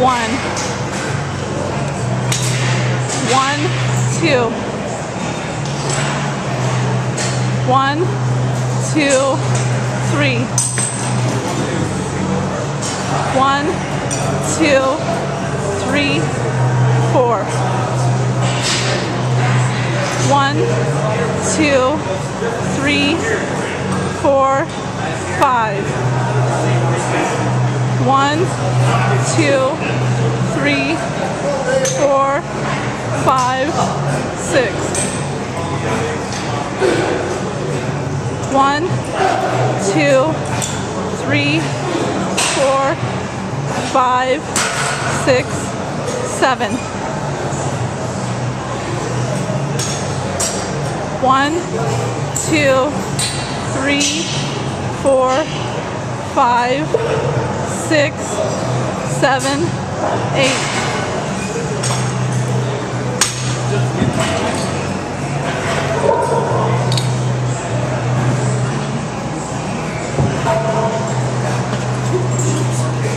one, one, two, one, two, three, one, two, three, four, one, two, three, four, five. One, two, three, four, five, six. One, two, three, four, five, six, seven. One, two, three, four, five, six, seven, eight.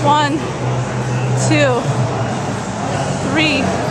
One, two, three,